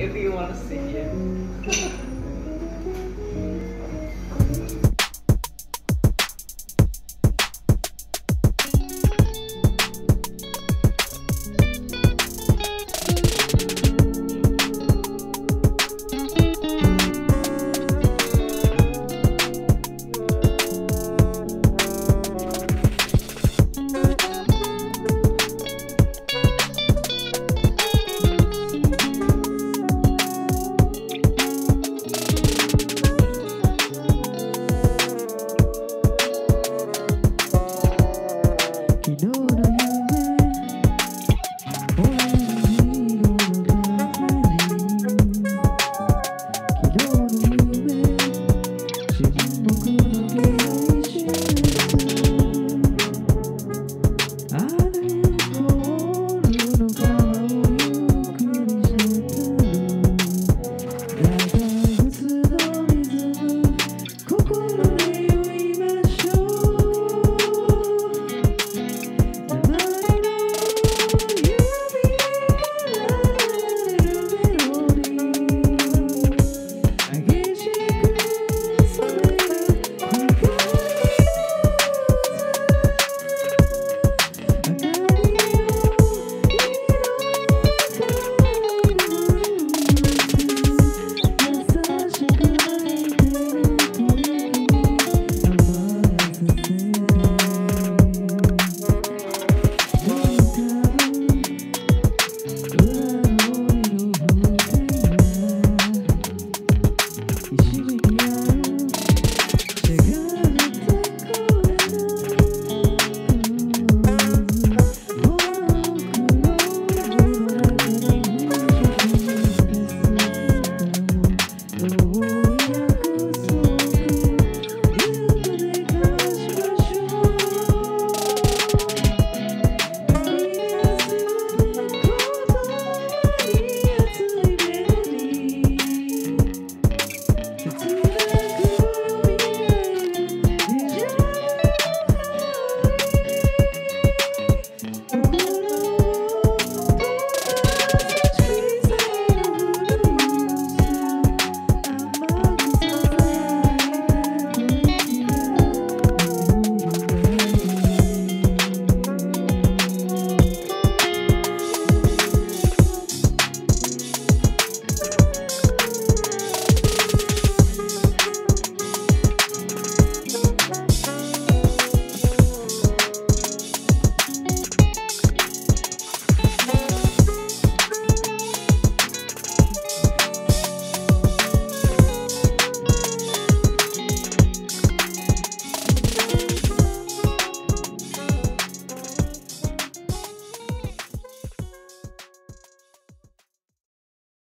if you want to see it.